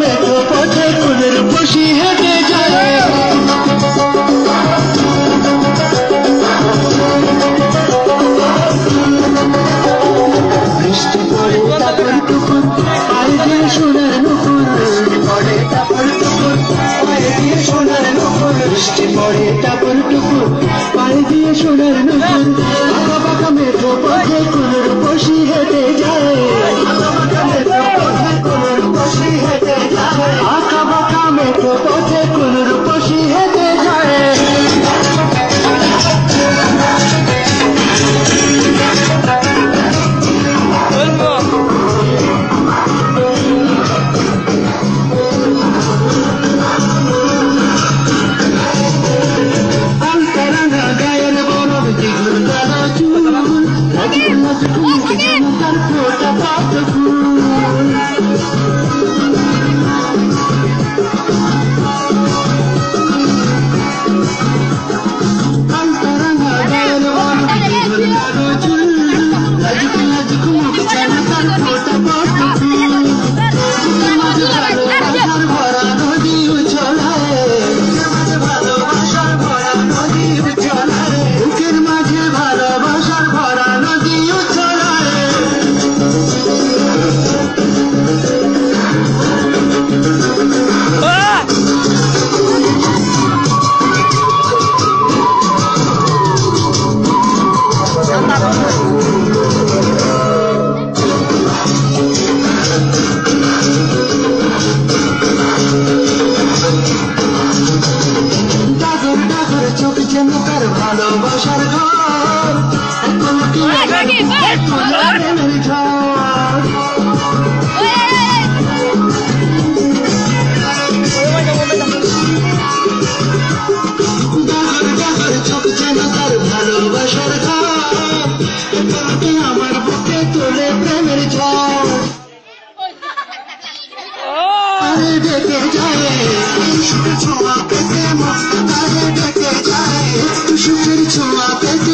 মেঠো পথে যায়। বৃষ্টি পড়ে, তারপর টুকুর পায়ে দিয়ে সোনার নুপুর। পড়ে তারপর টুকুর সোনার নুপুর বৃষ্টি পড়ে, তারপর টুকুর পায়ে দিয়ে সোনার নুপুর। কি প্রেমের ঝড় ডাগর ডাগর চোখ যেন তার ভালোবাসার ঘর এখন কি আমার বুকে তোলে প্রেমের ঝড় আরে ডেকে যায় সুখের ছোঁয়া পেতে মস্ত আরে ডেকে যায় সুখের ছোঁয়া পেতে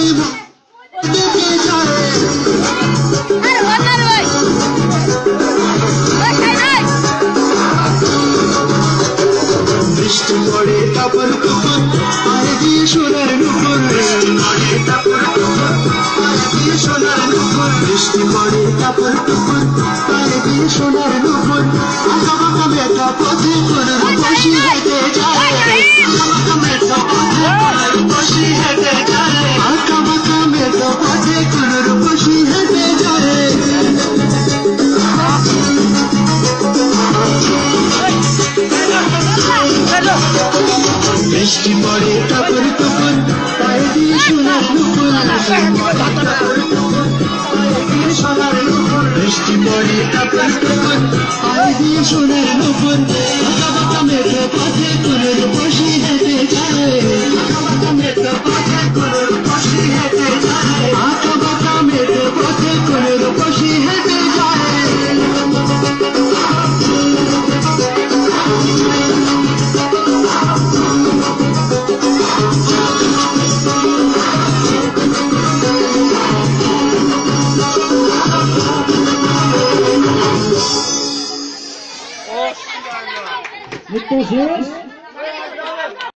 দিয়ে সোনার নুপুর বৃষ্টি পড়ে তারপর টুকুর পায়ে দিয়ে সোনার নুপুর আঁকা বাঁকা মেটা পথে করে বসি হেঁটে যায় আঁকা বাঁকা মেটা পথে করে বসি হেঁটে যায় আঁকা বাঁকা মেটা পথে করে বসি হেঁটে যায় বৃষ্টি পড়ে টাপুর টুকুর পায়ে দিয়ে সোনার নুপুর পায়ে দিয়ে সোনার নুপুর বৃষ্টি পড়ে টাপুর টুকুর পায়ে দিয়ে সোনার নুপুর Muito bem.